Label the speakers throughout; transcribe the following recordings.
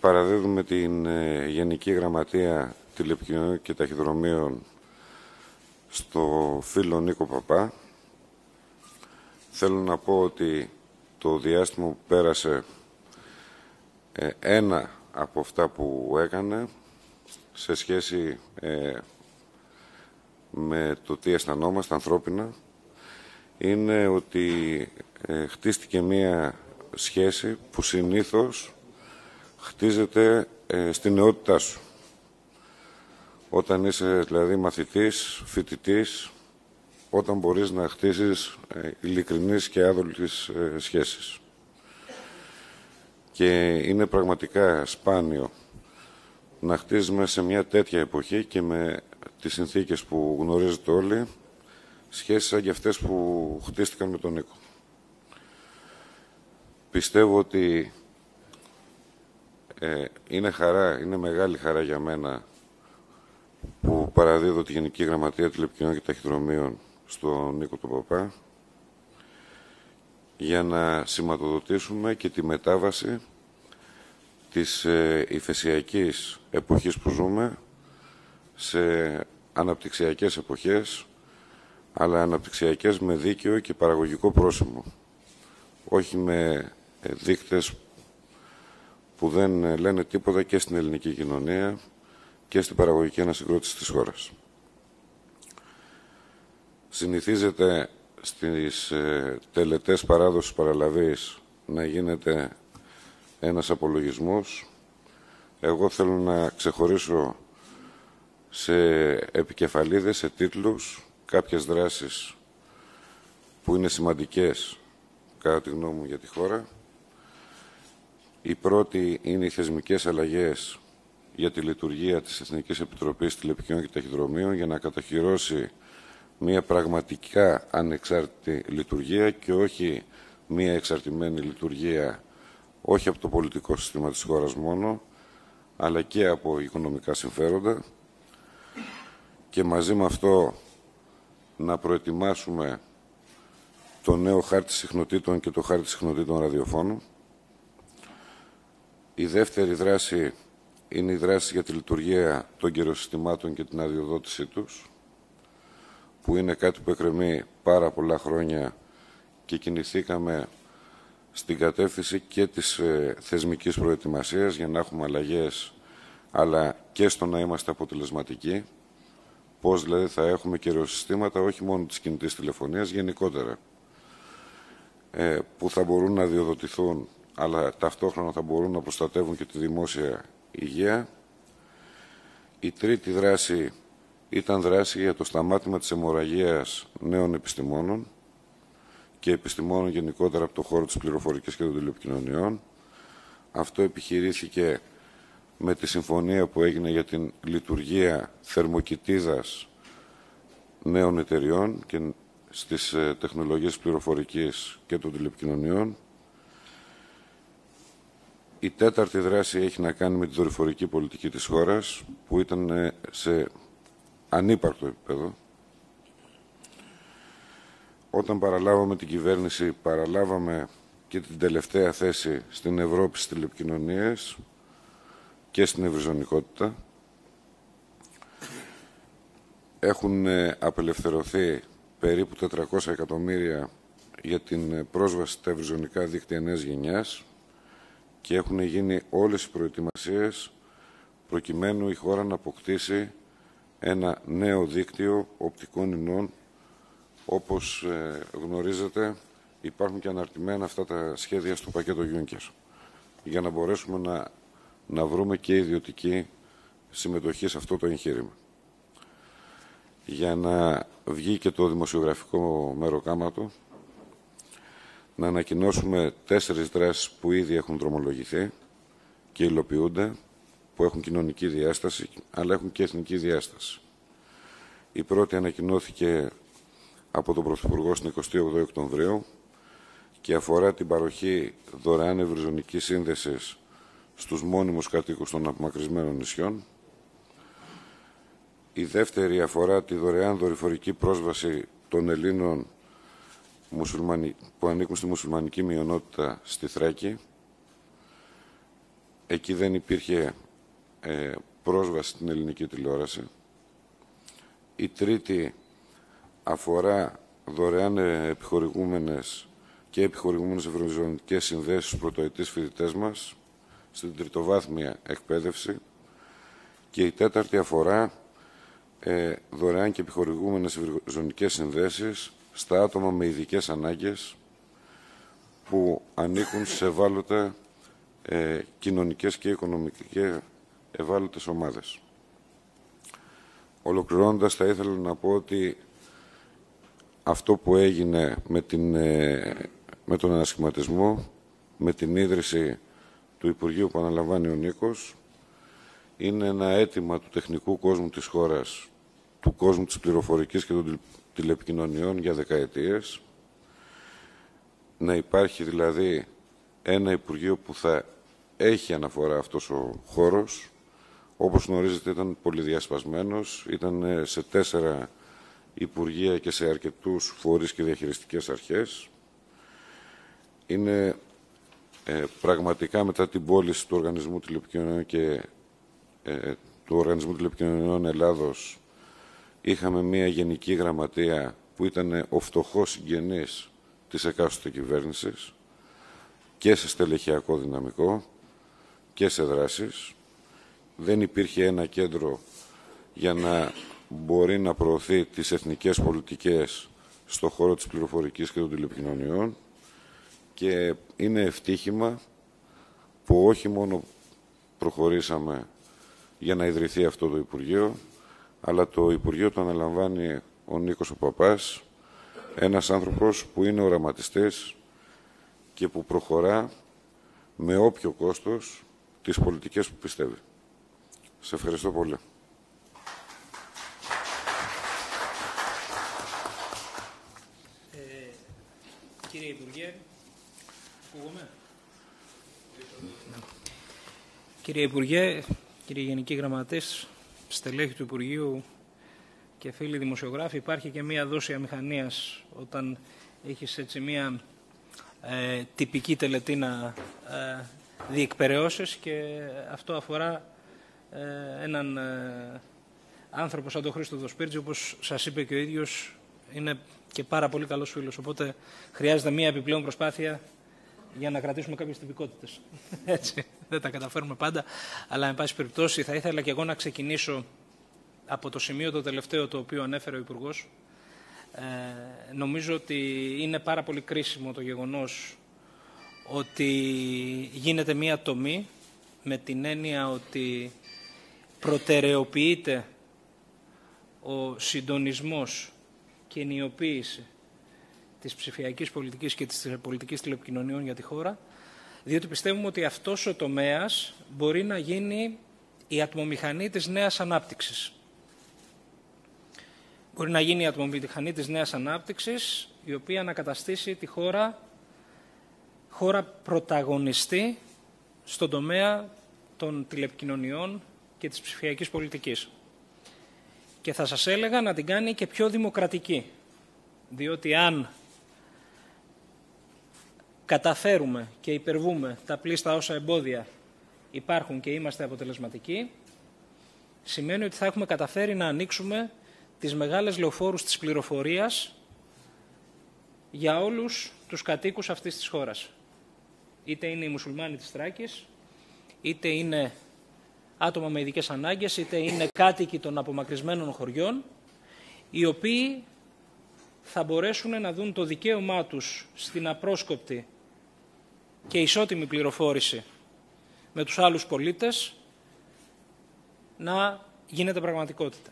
Speaker 1: παραδίδουμε την ε, Γενική Γραμματεία Τηλεπικοινωνίων και Ταχυδρομείων στο φίλο Νίκο Παπά. Θέλω να πω ότι το διάστημα που πέρασε ε, ένα από αυτά που έκανε σε σχέση ε, με το τι αισθανόμαστε ανθρώπινα είναι ότι χτίστηκε μία σχέση που συνήθως χτίζεται ε, στην νεότητά σου. Όταν είσαι δηλαδή μαθητής, φοιτητής, όταν μπορείς να χτίσεις ε, ειλικρινείς και άδολτες ε, σχέσεις. Και είναι πραγματικά σπάνιο να χτίζουμε σε μια τέτοια εποχή και με τις συνθήκες που γνωρίζετε όλοι, σχέσεις σαν και αυτές που χτίστηκαν με τον Νίκο. Πιστεύω ότι ε, είναι χαρά, είναι μεγάλη χαρά για μένα που παραδίδω τη Γενική Γραμματεία Τηλεπικοινωνίων και Ταχυδρομείων στον Νίκο του Παπά για να σηματοδοτήσουμε και τη μετάβαση της ε, ηφαισιακής εποχής που ζούμε σε αναπτυξιακές εποχές αλλά αναπτυξιακές με δίκαιο και παραγωγικό πρόσημο. Όχι με ε, δείκτες που δεν ε, λένε τίποτα και στην ελληνική κοινωνία και στην παραγωγική ανασυγκρότηση της χώρας. Συνηθίζεται στις ε, τελετές παράδοσης παραλαβής να γίνεται ένας απολογισμός. Εγώ θέλω να ξεχωρίσω σε επικεφαλίδες, σε τίτλους, κάποιες δράσεις που είναι σημαντικές κατά τη γνώμη μου για τη χώρα η πρώτη είναι οι θεσμικές αλλαγές για τη λειτουργία της Εθνικής Επιτροπής Τηλεπικοινωνίων και Ταχυδρομείων για να κατοχυρώσει μια πραγματικά ανεξάρτητη λειτουργία και όχι μια εξαρτημένη λειτουργία όχι από το πολιτικό σύστημα της χώρας μόνο, αλλά και από οικονομικά συμφέροντα. Και μαζί με αυτό να προετοιμάσουμε το νέο χάρτη συχνοτήτων και το χάρτη συχνοτήτων ραδιοφώνου η δεύτερη δράση είναι η δράση για τη λειτουργία των καιροσυστημάτων και την αδειοδότησή τους, που είναι κάτι που εκκρεμεί πάρα πολλά χρόνια και κινηθήκαμε στην κατεύθυνση και της ε, θεσμικής προετοιμασίας για να έχουμε αλλαγές, αλλά και στο να είμαστε αποτελεσματικοί. Πώς δηλαδή θα έχουμε καιροσυστήματα όχι μόνο της κινητής τηλεφωνίας, γενικότερα, ε, που θα μπορούν να αδειοδοτηθούν αλλά ταυτόχρονα θα μπορούν να προστατεύουν και τη δημόσια υγεία. Η τρίτη δράση ήταν δράση για το σταμάτημα της αιμορραγίας νέων επιστημόνων και επιστημόνων γενικότερα από το χώρο της πληροφορικής και των τηλεπικοινωνιών. Αυτό επιχειρήθηκε με τη συμφωνία που έγινε για την λειτουργία θερμοκοιτίδας νέων εταιριών και στις ε, τεχνολογίες πληροφορικής και των τηλεπικοινωνιών. Η τέταρτη δράση έχει να κάνει με τη δορυφορική πολιτική της χώρας, που ήταν ε, σε ανύπαρκτο επίπεδο. Όταν παραλάβαμε την κυβέρνηση, παραλάβαμε και την τελευταία θέση στην Ευρώπη στις τηλεπικοινωνίες και στην ευρυζωνικότητα. Έχουν ε, απελευθερωθεί περίπου 400 εκατομμύρια για την ε, πρόσβαση στα ευρυζωνικά δίκτυα νέας γενιάς και έχουν γίνει όλες οι προετοιμασίες προκειμένου η χώρα να αποκτήσει ένα νέο δίκτυο οπτικών ινών. Όπως ε, γνωρίζετε υπάρχουν και αναρτημένα αυτά τα σχέδια στο πακέτο Juncker για να μπορέσουμε να, να βρούμε και ιδιωτική συμμετοχή σε αυτό το εγχείρημα. Για να βγει και το δημοσιογραφικό μεροκάματο, να ανακοινώσουμε τέσσερις δράσεις που ήδη έχουν δρομολογηθεί και υλοποιούνται, που έχουν κοινωνική διάσταση, αλλά έχουν και εθνική διάσταση. Η πρώτη ανακοινώθηκε από τον Πρωθυπουργό στην 28 Οκτωβρίου και αφορά την παροχή δωρεάν ευρυζωνικής σύνδεσης στους μόνιμους κατοίκους των απομακρυσμένων νησιών. Η δεύτερη αφορά τη δωρεάν δορυφορική πρόσβαση των Ελλήνων που ανήκουν στη μουσουλμανική μειονότητα στη Θράκη εκεί δεν υπήρχε ε, πρόσβαση στην ελληνική τηλεόραση. Η τρίτη αφορά δωρεάν επιχορηγούμενες και επιχορηγούμενες ευρωζωνικές συνδέσεις στους πρωτοετής φοιτητές μας στην τριτοβάθμια εκπαίδευση και η τέταρτη αφορά ε, δωρεάν και επιχορηγούμενες ευρωζωνικές συνδέσεις στα άτομα με ειδικές ανάγκες που ανήκουν σε ευάλωτα ε, κοινωνικές και οικονομικές ευάλωτες ομάδες. Ολοκληρώνοντας θα ήθελα να πω ότι αυτό που έγινε με, την, ε, με τον ανασχηματισμό, με την ίδρυση του Υπουργείου που αναλαμβάνει ο Νίκος, είναι ένα αίτημα του τεχνικού κόσμου της χώρας, του κόσμου της πληροφορικής και των τηλεπικοινωνιών για δεκαετίες, να υπάρχει δηλαδή ένα Υπουργείο που θα έχει αναφορά αυτός ο χώρος. Όπως γνωρίζετε ήταν πολυδιασπασμένος, ήταν σε τέσσερα Υπουργεία και σε αρκετούς φορείς και διαχειριστικές αρχές. Είναι ε, πραγματικά μετά την πώληση του Οργανισμού Τηλεπικοινωνιών και ε, του Οργανισμού Τηλεπικοινωνιών Ελλάδος είχαμε μια γενική γραμματεία που ήταν ο φτωχός συγγενής της εκάστοτε κυβέρνησης και σε στελεχειακό δυναμικό και σε δράσεις. Δεν υπήρχε ένα κέντρο για να μπορεί να προωθεί τις εθνικές πολιτικές στο χώρο της πληροφορικής και των τηλεπικοινωνιών και είναι ευτύχημα που όχι μόνο προχωρήσαμε για να ιδρυθεί αυτό το Υπουργείο, αλλά το Υπουργείο το αναλαμβάνει ο Νίκος ο Παπάς, ένας άνθρωπος που είναι οραματιστής και που προχωρά με όποιο κόστος τις πολιτικές που πιστεύει. Σε ευχαριστώ πολύ.
Speaker 2: Ε, κύριε Υπουργέ, ακούγομαι; Κύριε Υπουργέ, κύριε Γενική Γραμματής, στελέχη του Υπουργείου και φίλοι δημοσιογράφοι, υπάρχει και μία δόση αμηχανίας όταν έχεις έτσι μία ε, τυπική τελετή να ε, διεκπαιρεώσεις και αυτό αφορά ε, έναν ε, άνθρωπο σαν τον Χρήστο Δοσπίρτζη, όπως σας είπε και ο ίδιος, είναι και πάρα πολύ καλός φίλος. Οπότε χρειάζεται μία επιπλέον προσπάθεια για να κρατήσουμε κάποιες τυπικότητες. Έτσι, δεν τα καταφέρουμε πάντα, αλλά εν πάση περιπτώσει θα ήθελα και εγώ να ξεκινήσω από το σημείο το τελευταίο το οποίο ανέφερε ο Υπουργός. Ε, νομίζω ότι είναι πάρα πολύ κρίσιμο το γεγονός ότι γίνεται μία τομή με την έννοια ότι προτεραιοποιείται ο συντονισμός και η ενιοποίηση της ψηφιακής πολιτικής και της πολιτικής τηλεπικοινωνιών για τη χώρα, διότι πιστεύουμε ότι αυτός ο τομέας μπορεί να γίνει η ατμομηχανή της νέας ανάπτυξης. Μπορεί να γίνει η ατμομηχανή της νέας ανάπτυξης, η οποία να καταστήσει τη χώρα χώρα πρωταγωνιστή στον τομέα των τηλεπικοινωνιών και της ψηφιακής πολιτικής. Και θα σας έλεγα να την κάνει και πιο δημοκρατική, διότι αν καταφέρουμε και υπερβούμε τα πλήστα όσα εμπόδια υπάρχουν και είμαστε αποτελεσματικοί, σημαίνει ότι θα έχουμε καταφέρει να ανοίξουμε τις μεγάλες λεωφόρους της πληροφορίας για όλους τους κατοίκους αυτής της χώρας. Είτε είναι οι μουσουλμάνοι της Θράκης, είτε είναι άτομα με ειδικές ανάγκες, είτε είναι κάτοικοι των απομακρυσμένων χωριών, οι οποίοι θα μπορέσουν να δουν το δικαίωμά τους στην απρόσκοπτη και ισότιμη πληροφόρηση με τους άλλους πολίτες να γίνεται πραγματικότητα.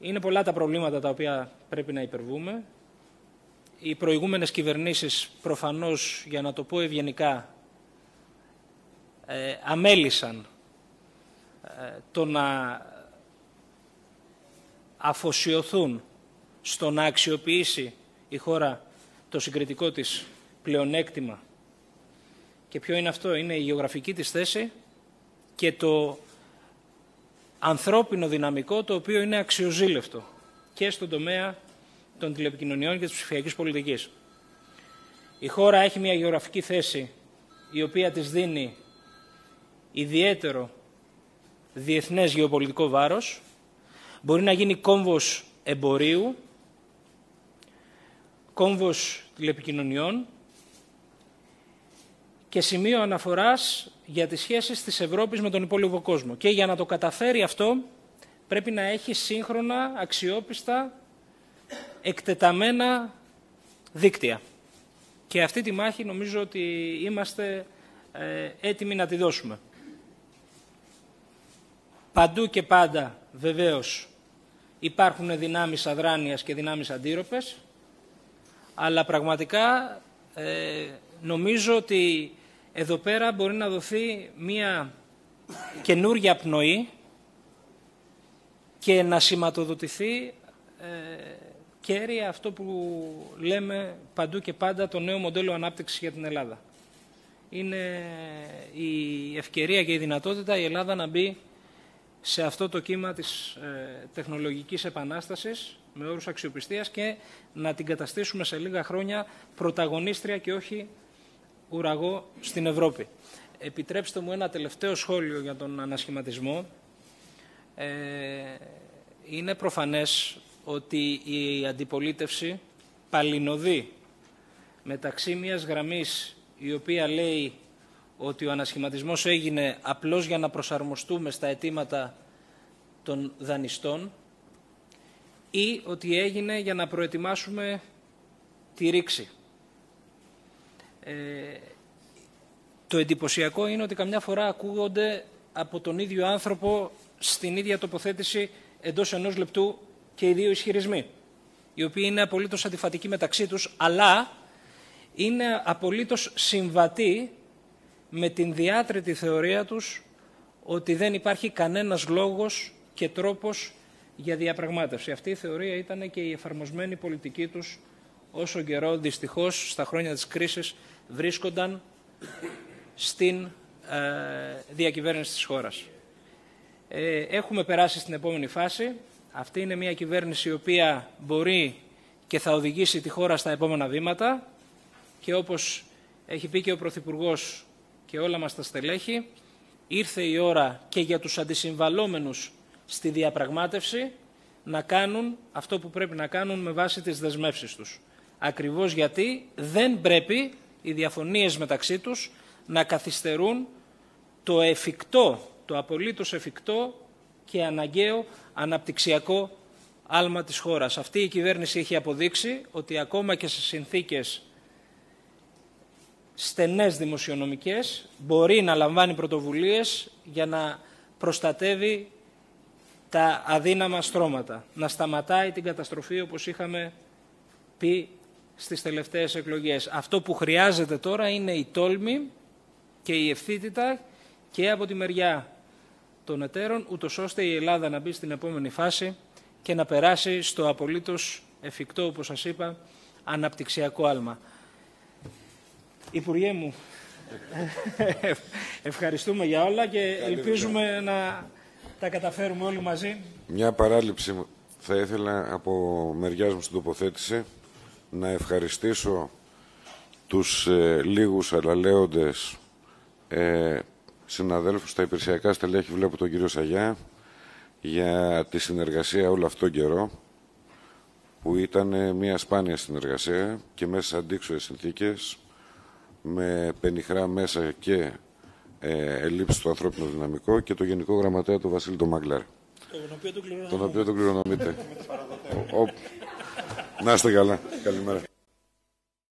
Speaker 2: Είναι πολλά τα προβλήματα τα οποία πρέπει να υπερβούμε οι προηγούμενες κυβερνήσεις προφανώς, για να το πω ευγενικά, ε, αμέλησαν ε, το να αφοσιωθούν στο να αξιοποιήσει η χώρα το συγκριτικό της πλεονέκτημα. Και ποιο είναι αυτό, είναι η γεωγραφική της θέση και το ανθρώπινο δυναμικό το οποίο είναι αξιοζήλευτο και στον τομέα των τηλεπικοινωνιών και της ψηφιακής πολιτικής. Η χώρα έχει μια γεωγραφική θέση η οποία της δίνει ιδιαίτερο διεθνές γεωπολιτικό βάρος, μπορεί να γίνει κόμβος εμπορίου, κόμβος τηλεπικοινωνιών και σημείο αναφοράς για τις σχέσεις της Ευρώπης με τον υπόλοιπο κόσμο. Και για να το καταφέρει αυτό πρέπει να έχει σύγχρονα, αξιόπιστα, εκτεταμένα δίκτυα. Και αυτή τη μάχη νομίζω ότι είμαστε ε, έτοιμοι να τη δώσουμε. Παντού και πάντα βεβαίως υπάρχουν δυνάμεις αδράνειας και δυνάμεις αντίρροπες, αλλά πραγματικά ε, νομίζω ότι εδώ πέρα μπορεί να δοθεί μία καινούρια πνοή και να σηματοδοτηθεί ε, κέρια αυτό που λέμε παντού και πάντα το νέο μοντέλο ανάπτυξης για την Ελλάδα. Είναι η ευκαιρία και η δυνατότητα η Ελλάδα να μπει σε αυτό το κύμα της ε, τεχνολογικής επανάστασης με όρους αξιοπιστίας και να την καταστήσουμε σε λίγα χρόνια πρωταγωνίστρια και όχι ουραγό στην Ευρώπη. Επιτρέψτε μου ένα τελευταίο σχόλιο για τον ανασχηματισμό. Ε, είναι προφανές ότι η αντιπολίτευση παλινοδεί μεταξύ μιας γραμμής η οποία λέει ότι ο ανασχηματισμός έγινε απλώς για να προσαρμοστούμε στα αιτήματα των δανειστών ή ότι έγινε για να προετοιμάσουμε τη ρήξη. Ε, το εντυπωσιακό είναι ότι καμιά φορά ακούγονται από τον ίδιο άνθρωπο στην ίδια τοποθέτηση εντός ενός λεπτού και οι δύο ισχυρισμοί, οι οποίοι είναι απολύτως αντιφατικοί μεταξύ τους, αλλά είναι απολύτως συμβατοί με την διάτρητη θεωρία τους ότι δεν υπάρχει κανένας λόγος και τρόπος για διαπραγμάτευση. Αυτή η θεωρία ήταν και η εφαρμοσμένη πολιτική τους όσο καιρό δυστυχώς στα χρόνια της κρίσης βρίσκονταν στην ε, διακυβέρνηση της χώρας. Ε, έχουμε περάσει στην επόμενη φάση. Αυτή είναι μια κυβέρνηση η οποία μπορεί και θα οδηγήσει τη χώρα στα επόμενα βήματα και όπως έχει πει και ο Πρωθυπουργός και όλα μας τα στελέχη, ήρθε η ώρα και για τους αντισυμβαλόμενους στη διαπραγμάτευση να κάνουν αυτό που πρέπει να κάνουν με βάση τις δεσμεύσεις τους. Ακριβώς γιατί δεν πρέπει οι διαφωνίες μεταξύ τους να καθυστερούν το εφικτό, το απολύτως εφικτό και αναγκαίο αναπτυξιακό άλμα της χώρας. Αυτή η κυβέρνηση έχει αποδείξει ότι ακόμα και σε συνθήκες στενές δημοσιονομικές μπορεί να λαμβάνει πρωτοβουλίες για να προστατεύει τα αδύναμα στρώματα, να σταματάει την καταστροφή όπως είχαμε πει στις τελευταίες εκλογές. Αυτό που χρειάζεται τώρα είναι η τόλμη και η ευθύτητα και από τη μεριά των εταίρων, ούτως ώστε η Ελλάδα να μπει στην επόμενη φάση και να περάσει στο απολύτως εφικτό, όπως σας είπα, αναπτυξιακό άλμα. Υπουργέ μου, ευχαριστούμε για όλα και ελπίζουμε να τα καταφέρουμε όλοι μαζί.
Speaker 1: Μια παράληψη θα ήθελα από μεριάς μου στην τοποθέτηση να ευχαριστήσω τους ε, λίγους αλαλέοντες ε, συναδέλφους στα υπηρεσιακά στελέχη, βλέπω τον κύριο Σαγιά, για τη συνεργασία όλο αυτόν τον καιρό, που ήταν μια σπάνια συνεργασία και μέσα σε αντίξωες συνθήκες, με πενιχρά μέσα και ε, ελλείψη του ανθρώπινου δυναμικού και το Γενικό Γραμματέα του Βασίλη τον Μαγκλάρ. Τον οποίο τον κληρονομείτε. Να είστε καλά. Καλημέρα.